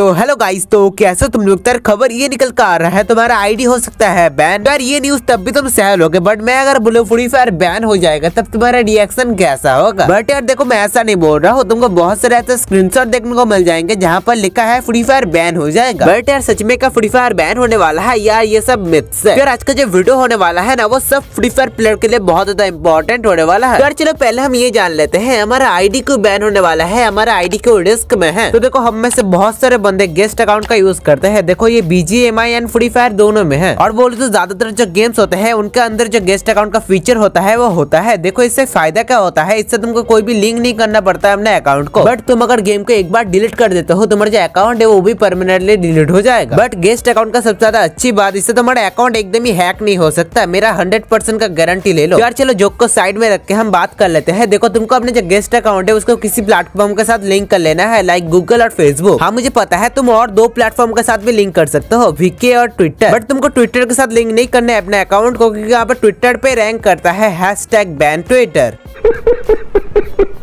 तो hello guys तो कैसे तुम लोग? तर खबर ये निकल कर आ रहा है, तुम्हारा आईडी हो सकता है बैन यार ये न्यूज़ तब भी तुम सह लोगे बट मैं अगर बोलो फ्री फायर बैन हो जाएगा, तब तुम्हारा रिएक्शन कैसा होगा? बट यार देखो, मैं ऐसा नहीं बोल रहा हूँ, तुमको बहुत सारे ऐसे स्क्रीनशॉट देखने को मिल जाएँगे, जहाँ पर लिखा है फ्री फायर बैन हो जाएगा। बट यार सच में का फ्री फायर बैन होने वाला है? यार ये सब मिथ्स है। यार आज का जो वीडियो होने वाला है ना, वो सब फ्री फायर प्लेयर के लिए बहुत ज़्यादा इंपॉर्टेंट होने वाला है। यार चलो पहले हम ये जान लेते हैं, हमारा आईडी को बैन होने वाला है? हमारा आईडी को रिस्क में है? तो देखो, हम में से बहुत सारे बंदे गेस्ट अकाउंट का यूज़ करते हैं। देखो, ये बीजीएमआई एंड फ्री फायर दोनों में है। और बोले तो ज़्यादातर जो गेम्स होते हैं, उनके अंदर जो गेस्ट अकाउंट का फीचर होता है, वो होता है। देखो, इससे फ़ायदा क्या होता है? इससे तुमको कोई भी लिंक नहीं करना पड़ता है अपने अकाउंट को। बट तुम अगर गेम को एक बार डिलीट कर देते हो, तुम्हारा जो अकाउंट है, वो भी परमानेंटली डिलीट हो जाएगा। बट गेस्ट अकाउंट का सबसे ज़्यादा अच्छी बात, इससे तुम्हारा अकाउंट एकदम ही हैक नहीं हो सकता। मेरा हंड्रेड परसेंट का गारंटी ले लो। यार, चलो जोक को साइड में रख के हम बात कर लेते हैं। देखो, तुमको अपने जो गेस्ट अकाउंट है, उसको किसी प्लेटफॉर्म के साथ लिंक कर लेना है लाइक गूगल और फेसबुक हाँ मुझे पता है तुम और दो प्लेटफॉर्म के साथ भी लिंक कर सकते हो वीके और ट्विटर बट तुमको ट्विटर के साथ लिंक नहीं करना है अपने अकाउंट को, क्योंकि यहाँ पर ट्विटर पे रैंक करता है हैश टैग बैन ट्विटर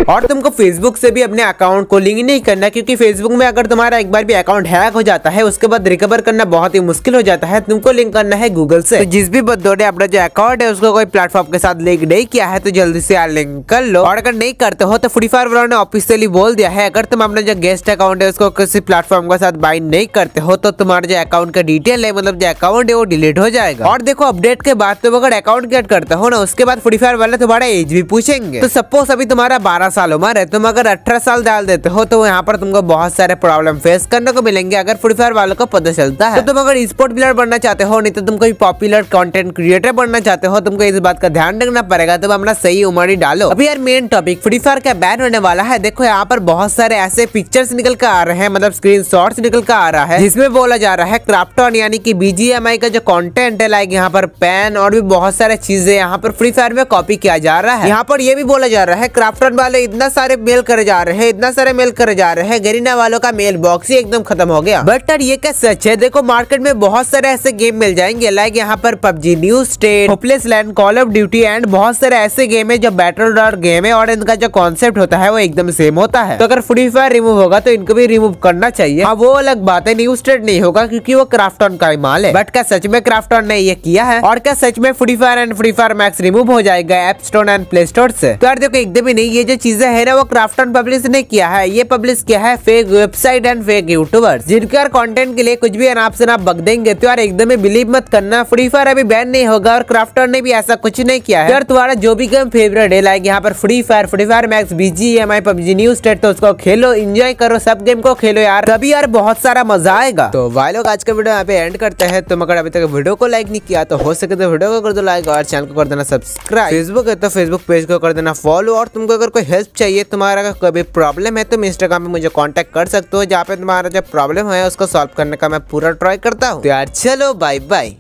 और तुमको फेसबुक से भी अपने अकाउंट को लिंक नहीं करना, क्योंकि फेसबुक में अगर तुम्हारा एक बार भी अकाउंट हैक हो जाता है, उसके बाद रिकवर करना बहुत ही मुश्किल हो जाता है, तुमको लिंक करना है गूगल से। तो जिस भी बंदों ने अपना जो अकाउंट है, उसको कोई प्लेटफॉर्म के साथ लिंक नहीं किया है तो जल्दी से यार लिंक कर लो। और अगर नहीं करते हो तो फ्री फायर वालों ने ऑफिशियली बोल दिया है, अगर तुम अपना जो गेस्ट अकाउंट है, उसको किसी प्लेटफॉर्म के साथ बाइंड नहीं करते हो तो तुम्हारा जो अकाउंट का डिटेल है मतलब जो अकाउंट है, वो डिलीट हो जाएगा। और देखो अपडेट के बाद तुम अगर अकाउंट क्रिएट करते हो ना, उसके बाद फ्री फायर वाले तुम्हारा एज भी पूछेंगे। तो सपोज़ अभी तुम्हारा बारह साल उम्र है, तुम अगर अठारह साल डाल देते हो तो यहाँ पर तुमको बहुत सारे प्रॉब्लम फेस करने को मिलेंगे। अगर फ्री फायर वालों को पता चलता है तो तुम अगर स्पोर्ट प्लेयर बनना चाहते हो, नहीं तो तुम कोई पॉपुलर कंटेंट क्रिएटर बनना चाहते हो, तुमको इस बात का ध्यान रखना पड़ेगा। तुम अपना सही उम्र ही डालो। अभी यार मेन टॉपिक फ्री फायर का बैन होने वाला है। देखो, यहाँ पर बहुत सारे ऐसे पिक्चर्स निकल कर आ रहे हैं मतलब स्क्रीन निकल कर आ रहा है, जिसमें बोला जा रहा है क्राफ्टन यानी कि बीजीएमआई का जो कॉन्टेंट है लाइक यहाँ पर पेन और भी बहुत सारे चीज़ें यहाँ पर फ्री फायर में कॉपी किया जा रहा है। यहाँ पर ये भी बोला जा रहा है क्राफ्टन वाले इतना सारे मेल करे जा रहे हैं, इतना सारे मेल करे जा रहे हैं, गरीना वालों का मेल बॉक्स ही एकदम खत्म हो गया। बट यार ये क्या सच है? देखो मार्केट में बहुत सारे ऐसे गेम मिल जाएँगे लाइक यहाँ पर PUBG New State Hopeless Land Call of Duty and बहुत सारे ऐसे गेम है जो बैटल डॉट गेम है और इनका जो कॉन्सेप्ट होता है वो एकदम सेम होता है। तो अगर फ्री फायर रिमूव होगा तो इनको भी रिमूव करना चाहिए। हाँ वो अलग बात है न्यू स्टेट नहीं होगा क्योंकि वो क्राफ्टन का माल है। बट क्या सच में क्राफ्टन ने ये किया है? और क्या सच में Free Fire and Free Fire Max remove हो जाएगा App Store and Play Store से? तो यार देखो एकदम ही नहीं, ये जो चीज़ें है ना, वो क्राफ्टन पब्लिश ने किया है, ये पब्लिश किया है fake website and fake YouTuber जिनके यार कंटेंट के लिए कुछ भी अनाप आप बग देंगे तो यार एकदम ही बिलीव मत करना फ्री फायर अभी बैन नहीं होगा और क्राफ्टर ने भी ऐसा कुछ नहीं किया है। यार तुम्हारा जो भी गेम फेवरेट है लाइक यहाँ पर Free Fire Free Fire Max BG M I PUBG New State तो उसको खेलो एंजॉय करो, सब गेम को खेलो यार। तभी यार बहुत सारा मज़ा आएगा। तो भाई लोग, आज का वीडियो यहाँ पे एंड करते हैं। तुम अगर अभी तक वीडियो को लाइक नहीं किया तो हो सके तो वीडियो को कर दो लाइक और चैनल को कर देना सब्सक्राइब फेसबुक है तो फेसबुक पेज को कर देना फॉलो और तुमको अगर कोई हेल्प चाहिए, तुम्हारा कभी प्रॉब्लम है, तुम इंस्टाग्राम पे मुझे कांटेक्ट कर सकते हो, जहाँ पे तुम्हारा जो प्रॉब्लम है, उसको सॉल्व करने का मैं पूरा ट्राई करता हूँ। तो यार, चलो बाय बाय